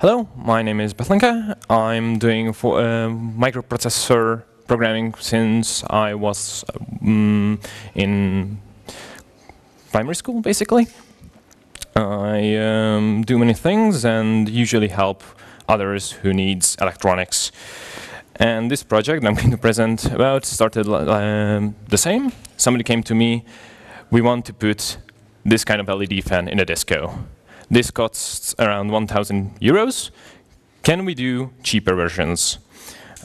Hello, my name is Bethlenke. I'm doing for, uh, microprocessor programming since I was um, in primary school, basically. I um, do many things and usually help others who needs electronics. And this project I'm going to present about started um, the same. Somebody came to me, we want to put this kind of LED fan in a disco. This costs around 1,000 euros. Can we do cheaper versions?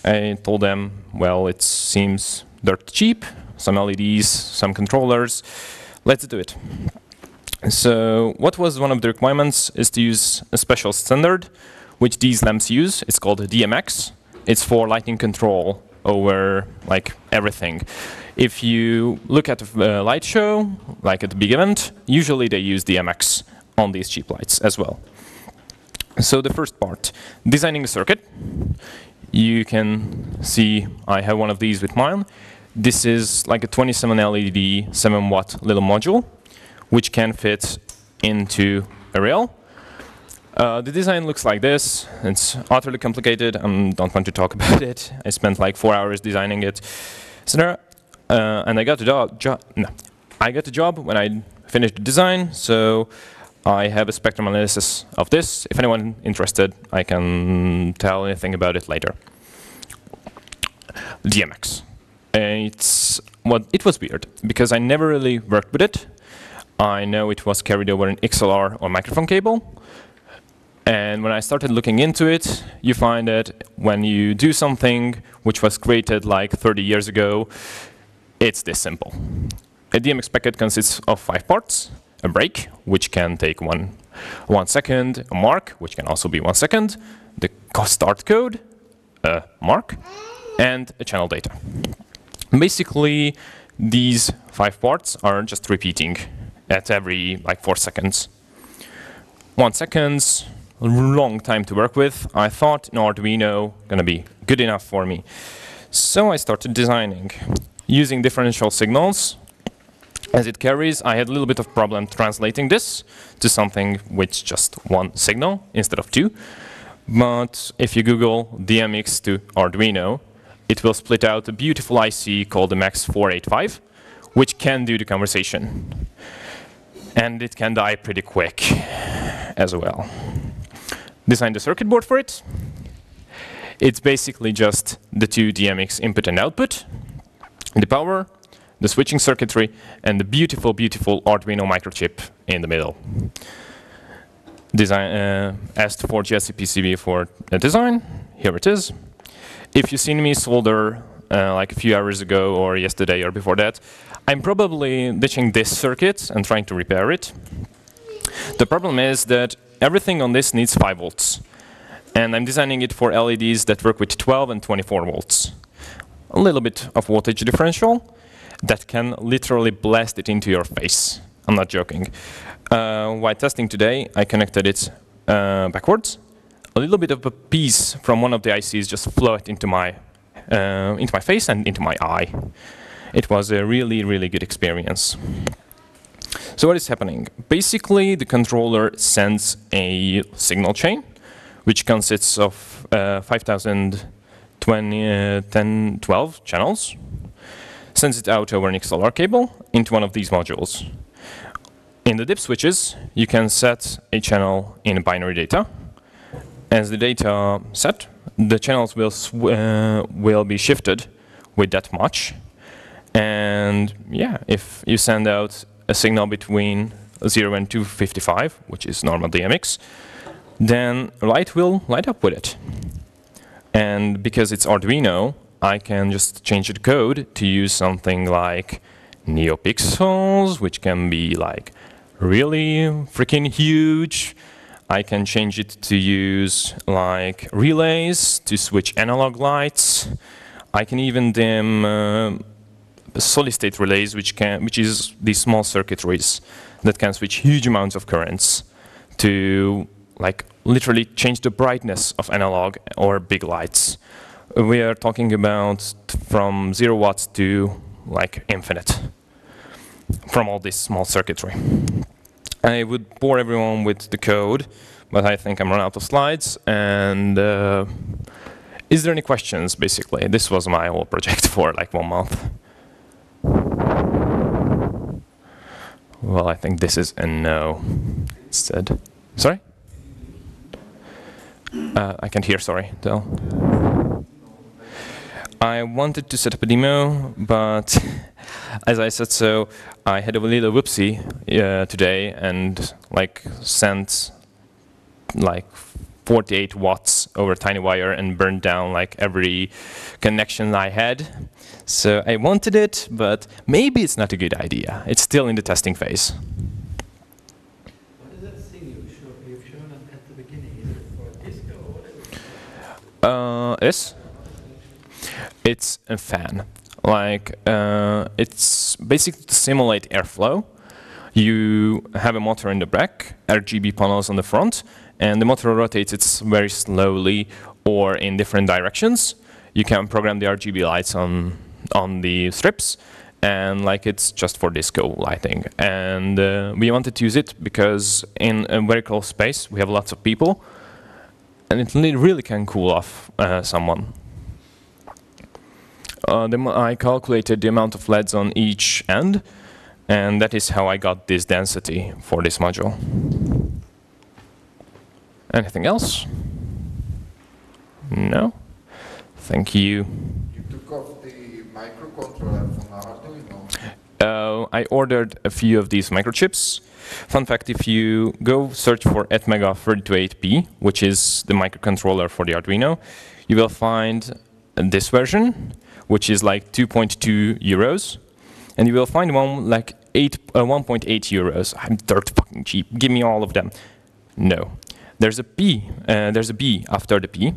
I told them, well, it seems dirt cheap, some LEDs, some controllers, let's do it. So what was one of the requirements is to use a special standard which these lamps use. It's called DMX. It's for lighting control over like everything. If you look at a uh, light show, like at a big event, usually they use DMX on these cheap lights as well. So the first part, designing the circuit. You can see I have one of these with mine. This is like a 27 LED 7 watt little module, which can fit into a rail. Uh, the design looks like this. It's utterly complicated. I um, don't want to talk about it. I spent like four hours designing it. So there, uh, and I got the job. no, I got the job when I finished the design. So I have a spectrum analysis of this. If anyone interested, I can tell anything about it later. DMX. It's what well, it was weird because I never really worked with it. I know it was carried over an XLR or microphone cable. And when I started looking into it, you find that when you do something which was created like 30 years ago, it's this simple. A DMX packet consists of five parts a break, which can take one, one second, a mark, which can also be one second, the start code, a mark, and a channel data. Basically, these five parts are just repeating at every like four seconds. One seconds, long time to work with. I thought an Arduino gonna be good enough for me. So I started designing using differential signals as it carries, I had a little bit of problem translating this to something with just one signal instead of two. But if you Google DMX to Arduino, it will split out a beautiful IC called the MAX485, which can do the conversation. And it can die pretty quick as well. Designed a circuit board for it. It's basically just the two DMX input and output, the power, the switching circuitry, and the beautiful, beautiful Arduino microchip in the middle. Design uh, asked for GSC PCB for a design. Here it is. If you've seen me solder uh, like a few hours ago or yesterday or before that, I'm probably ditching this circuit and trying to repair it. The problem is that everything on this needs 5 volts. And I'm designing it for LEDs that work with 12 and 24 volts. A little bit of voltage differential, that can literally blast it into your face. I'm not joking. Uh, while testing today, I connected it uh, backwards. A little bit of a piece from one of the ICs just flowed into my, uh, into my face and into my eye. It was a really, really good experience. So what is happening? Basically, the controller sends a signal chain, which consists of uh, 5,020, uh, 10, 12 channels, sends it out over an XLR cable into one of these modules. In the DIP switches, you can set a channel in binary data. As the data set, the channels will, uh, will be shifted with that much. And yeah, if you send out a signal between 0 and 255, which is normal DMX, then light will light up with it. And because it's Arduino, I can just change the code to use something like NeoPixels, which can be like really freaking huge. I can change it to use like relays to switch analog lights. I can even dim uh, solid state relays, which can, which is these small circuitries that can switch huge amounts of currents to like literally change the brightness of analog or big lights we are talking about from zero watts to like infinite from all this small circuitry. I would bore everyone with the code, but I think I'm run out of slides. And uh, is there any questions, basically? This was my whole project for like one month. Well, I think this is a no instead. Sorry? Uh, I can't hear, sorry, Del. I wanted to set up a demo, but as I said so, I had a little whoopsie uh, today and like sent like 48 watts over tiny wire and burned down like every connection I had. So I wanted it, but maybe it's not a good idea. It's still in the testing phase. What is that thing you show, at the beginning? Is it for a disco or what is it? Uh, is? It's a fan. Like, uh, it's basically to simulate airflow. You have a motor in the back, RGB panels on the front, and the motor rotates it very slowly or in different directions. You can program the RGB lights on on the strips, and like it's just for disco lighting. And uh, we wanted to use it because in a very close space we have lots of people, and it really can cool off uh, someone. Uh, the, I calculated the amount of LEDs on each end, and that is how I got this density for this module. Anything else? No? Thank you. You took off the microcontroller from Arduino. Uh, I ordered a few of these microchips. Fun fact, if you go search for Atmega 3208P, which is the microcontroller for the Arduino, you will find this version, which is like 2.2 euros. And you will find one like 8, uh, 1.8 euros. I'm dirt fucking cheap. Give me all of them. No. There's a P, uh, there's a B after the P,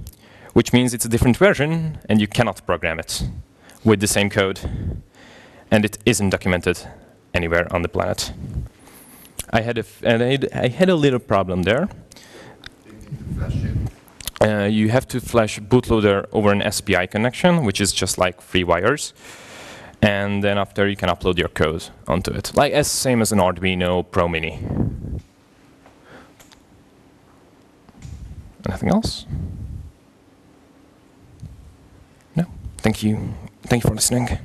which means it's a different version and you cannot program it with the same code and it isn't documented anywhere on the planet. I had had- I had a little problem there. Uh, you have to flash bootloader over an SPI connection, which is just like three wires, and then after you can upload your code onto it, like as same as an Arduino Pro Mini. Anything else? No. Thank you. Thank you for listening.